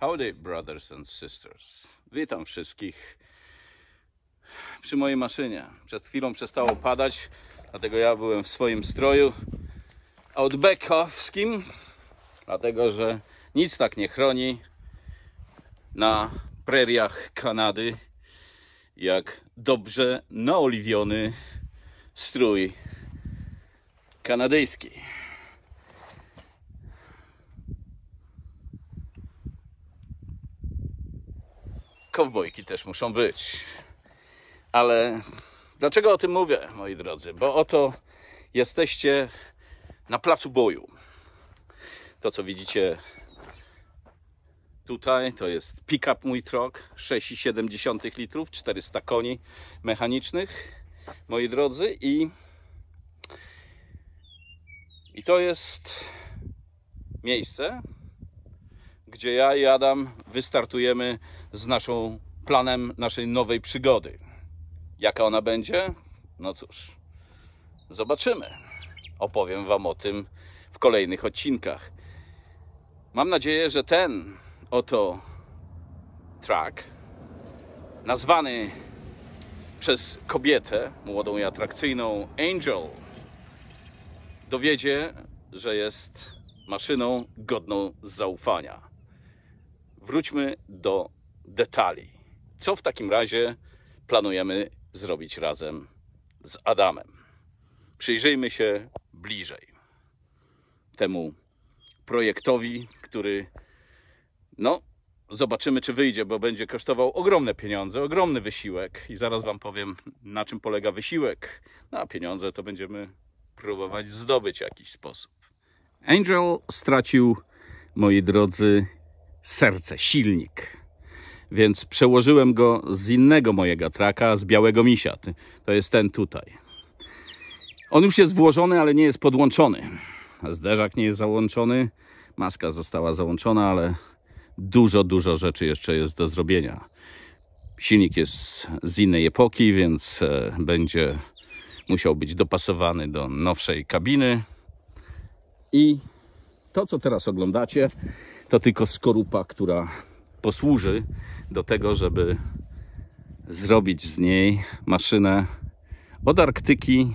Howdy, brothers and sisters. Witam wszystkich przy mojej maszynie. Przed chwilą przestało padać, dlatego ja byłem w swoim stroju outbackowskim, dlatego że nic tak nie chroni na preriach Kanady jak dobrze naoliwiony strój kanadyjski. Kowbojki też muszą być. Ale dlaczego o tym mówię, moi drodzy? Bo oto jesteście na placu boju. To, co widzicie tutaj, to jest pick-up mój trok 6,7 litrów, 400 koni mechanicznych, moi drodzy. I, I to jest miejsce, gdzie ja i Adam wystartujemy z naszą planem naszej nowej przygody. Jaka ona będzie? No cóż, zobaczymy. Opowiem Wam o tym w kolejnych odcinkach. Mam nadzieję, że ten oto track, nazwany przez kobietę, młodą i atrakcyjną Angel, dowiedzie, że jest maszyną godną zaufania. Wróćmy do detali. Co w takim razie planujemy zrobić razem z Adamem? Przyjrzyjmy się bliżej temu projektowi, który no, zobaczymy, czy wyjdzie, bo będzie kosztował ogromne pieniądze, ogromny wysiłek i zaraz Wam powiem, na czym polega wysiłek. No, a pieniądze to będziemy próbować zdobyć w jakiś sposób. Angel stracił, moi drodzy, serce, silnik. Więc przełożyłem go z innego mojego traka, z białego misia. To jest ten tutaj. On już jest włożony, ale nie jest podłączony. Zderzak nie jest załączony, maska została załączona, ale dużo, dużo rzeczy jeszcze jest do zrobienia. Silnik jest z innej epoki, więc e, będzie musiał być dopasowany do nowszej kabiny. I to, co teraz oglądacie, to tylko skorupa, która posłuży do tego, żeby zrobić z niej maszynę od Arktyki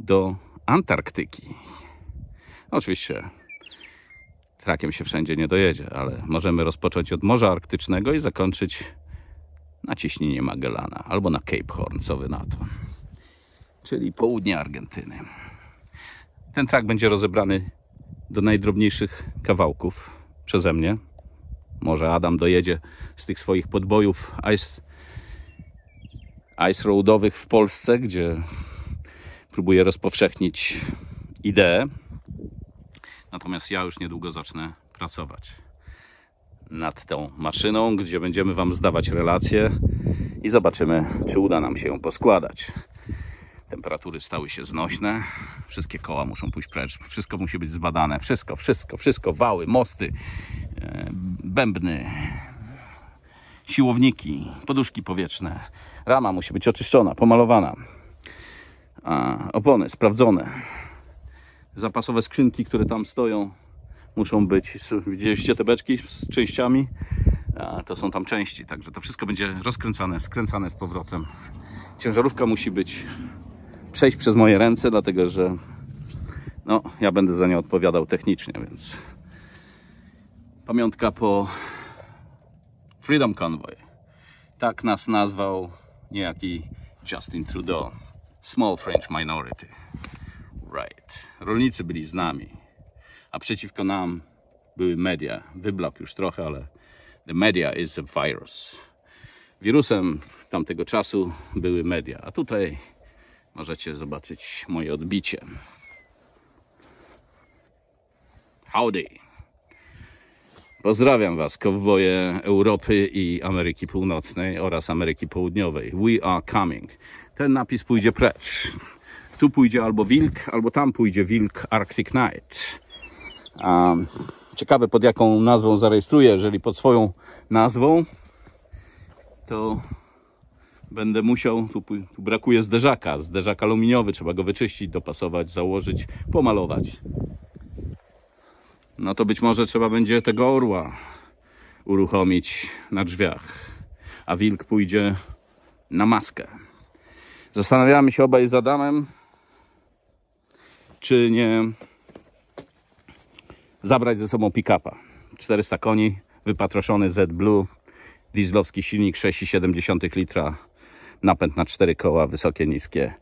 do Antarktyki. Oczywiście trakiem się wszędzie nie dojedzie, ale możemy rozpocząć od Morza Arktycznego i zakończyć na ciśnienie Magellana albo na Cape Horn, co wy na to. Czyli południe Argentyny. Ten trak będzie rozebrany do najdrobniejszych kawałków przeze mnie. Może Adam dojedzie z tych swoich podbojów ice, ice roadowych w Polsce, gdzie próbuje rozpowszechnić ideę. Natomiast ja już niedługo zacznę pracować nad tą maszyną, gdzie będziemy Wam zdawać relacje i zobaczymy, czy uda nam się ją poskładać. Temperatury stały się znośne, wszystkie koła muszą pójść precz, wszystko musi być zbadane, wszystko, wszystko, wszystko, wały, mosty, e, bębny, siłowniki, poduszki powietrzne. Rama musi być oczyszczona, pomalowana. A, opony sprawdzone. Zapasowe skrzynki, które tam stoją, muszą być. Widzieliście te beczki z częściami? A, to są tam części, także to wszystko będzie rozkręcane, skręcane z powrotem. Ciężarówka musi być przejść przez moje ręce, dlatego że no, ja będę za nią odpowiadał technicznie, więc pamiątka po Freedom Convoy. Tak nas nazwał niejaki Justin Trudeau. Small French minority. Right. Rolnicy byli z nami, a przeciwko nam były media. Wyblak już trochę, ale the media is a virus. Wirusem tamtego czasu były media, a tutaj możecie zobaczyć moje odbicie. Howdy. Pozdrawiam Was, kowboje Europy i Ameryki Północnej oraz Ameryki Południowej. We are coming. Ten napis pójdzie precz. Tu pójdzie albo wilk, albo tam pójdzie wilk Arctic Night. Um, ciekawe pod jaką nazwą zarejestruję. Jeżeli pod swoją nazwą, to będę musiał, tu, tu brakuje zderzaka, zderzak aluminiowy, trzeba go wyczyścić, dopasować, założyć, pomalować. No to być może trzeba będzie tego orła uruchomić na drzwiach, a wilk pójdzie na maskę. Zastanawiamy się obaj z Adamem, czy nie zabrać ze sobą pick-upa. 400 koni, wypatroszony Z Blue, dieslowski silnik 6,7 litra, napęd na 4 koła, wysokie, niskie.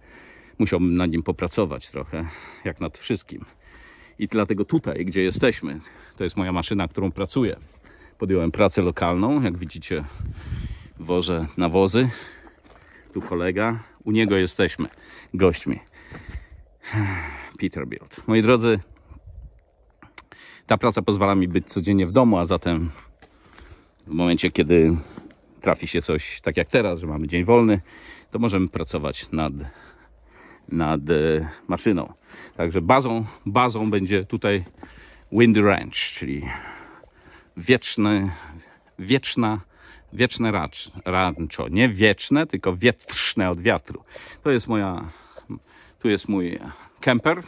Musiałbym nad nim popracować trochę, jak nad wszystkim. I dlatego tutaj, gdzie jesteśmy, to jest moja maszyna, którą pracuję. Podjąłem pracę lokalną, jak widzicie, wożę nawozy. Tu kolega, u niego jesteśmy gośćmi. Peterbilt. Moi drodzy, ta praca pozwala mi być codziennie w domu, a zatem w momencie, kiedy trafi się coś tak jak teraz, że mamy dzień wolny, to możemy pracować nad, nad e, maszyną. Także bazą, bazą będzie tutaj Wind Ranch, czyli wieczny, wieczna, wieczne racz, rancho. Nie wieczne, tylko wietrzne od wiatru. To jest moja, tu jest mój kemper.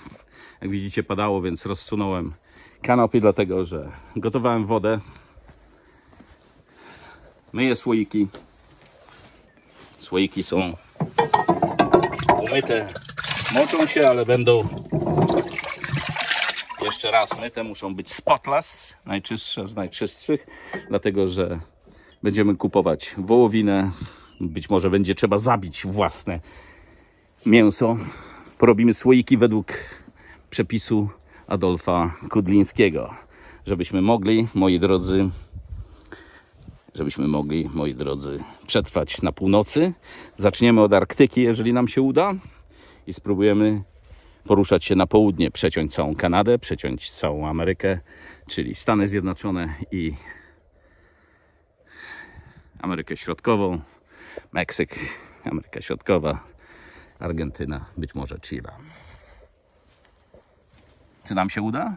Jak widzicie padało, więc rozsunąłem kanapy, dlatego że gotowałem wodę. Myję słoiki. Słoiki są umyte. Moczą się, ale będą jeszcze raz myte. Muszą być spotless, najczystsze z najczystszych, dlatego że będziemy kupować wołowinę. Być może będzie trzeba zabić własne mięso. Porobimy słoiki według przepisu Adolfa Kudlińskiego, żebyśmy mogli, moi drodzy, żebyśmy mogli, moi drodzy, przetrwać na północy. Zaczniemy od Arktyki, jeżeli nam się uda, i spróbujemy poruszać się na południe, przeciąć całą Kanadę, przeciąć całą Amerykę, czyli Stany Zjednoczone i Amerykę Środkową, Meksyk, Ameryka Środkowa, Argentyna, być może Chile. Czy nam się uda?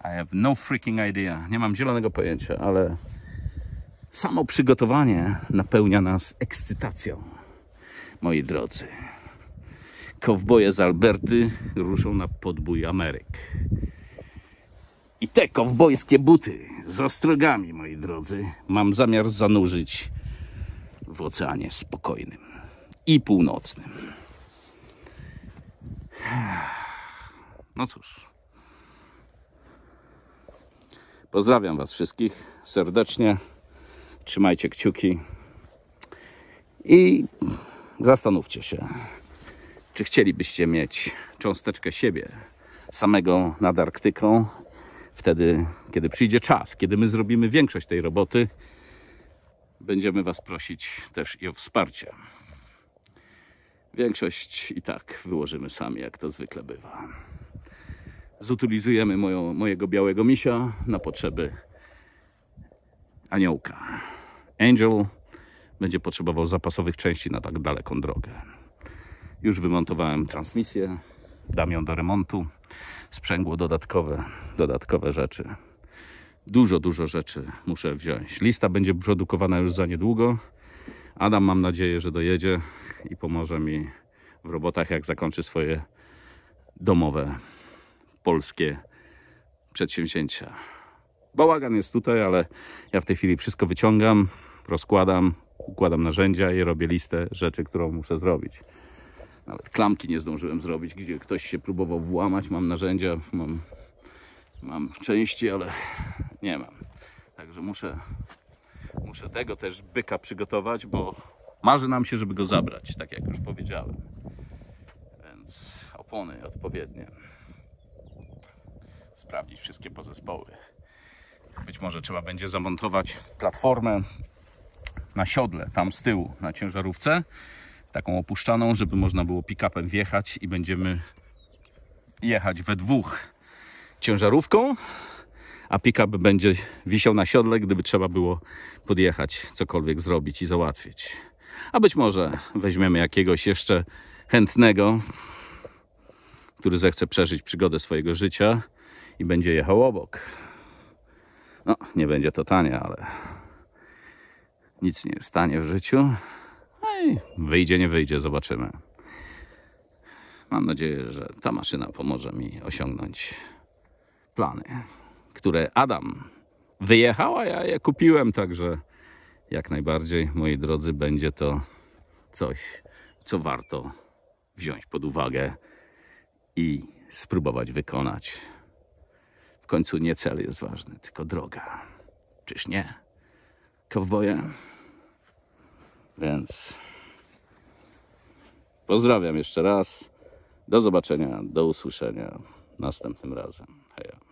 I have no freaking idea. Nie mam zielonego pojęcia, ale samo przygotowanie napełnia nas ekscytacją, moi drodzy. Kowboje z Alberty ruszą na podbój Ameryk. I te kowbojskie buty z ostrogami, moi drodzy, mam zamiar zanurzyć w oceanie spokojnym i północnym. No cóż. Pozdrawiam Was wszystkich serdecznie. Trzymajcie kciuki i zastanówcie się, czy chcielibyście mieć cząsteczkę siebie samego nad Arktyką. Wtedy, kiedy przyjdzie czas, kiedy my zrobimy większość tej roboty, będziemy Was prosić też i o wsparcie. Większość i tak wyłożymy sami, jak to zwykle bywa zutylizujemy moją, mojego białego misia na potrzeby aniołka. Angel będzie potrzebował zapasowych części na tak daleką drogę. Już wymontowałem transmisję, dam ją do remontu, sprzęgło dodatkowe, dodatkowe rzeczy. Dużo, dużo rzeczy muszę wziąć. Lista będzie produkowana już za niedługo. Adam mam nadzieję, że dojedzie i pomoże mi w robotach, jak zakończy swoje domowe polskie przedsięwzięcia. Bałagan jest tutaj, ale ja w tej chwili wszystko wyciągam, rozkładam, układam narzędzia i robię listę rzeczy, którą muszę zrobić. Nawet klamki nie zdążyłem zrobić, gdzie ktoś się próbował włamać. Mam narzędzia, mam, mam części, ale nie mam. Także muszę, muszę tego też byka przygotować, bo marzy nam się, żeby go zabrać, tak jak już powiedziałem. Więc opony odpowiednie sprawdzić wszystkie podzespoły. Być może trzeba będzie zamontować platformę na siodle, tam z tyłu, na ciężarówce, taką opuszczaną, żeby można było pick-upem wjechać i będziemy jechać we dwóch ciężarówką, a pick-up będzie wisiał na siodle, gdyby trzeba było podjechać, cokolwiek zrobić i załatwić. A być może weźmiemy jakiegoś jeszcze chętnego, który zechce przeżyć przygodę swojego życia i będzie jechał obok. No, nie będzie to tanie, ale nic nie jest tanie w życiu. No i wyjdzie, nie wyjdzie, zobaczymy. Mam nadzieję, że ta maszyna pomoże mi osiągnąć plany, które Adam wyjechała, ja je kupiłem, także jak najbardziej, moi drodzy, będzie to coś, co warto wziąć pod uwagę i spróbować wykonać. W końcu nie cel jest ważny, tylko droga. Czyż nie? Kowboje? Więc pozdrawiam jeszcze raz. Do zobaczenia, do usłyszenia następnym razem. Heja.